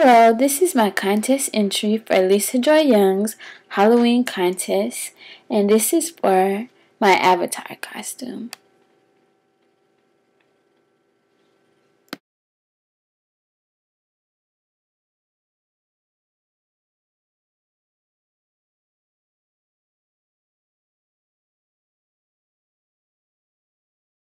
Hello, this is my contest entry for Lisa Joy Young's Halloween contest, and this is for my avatar costume.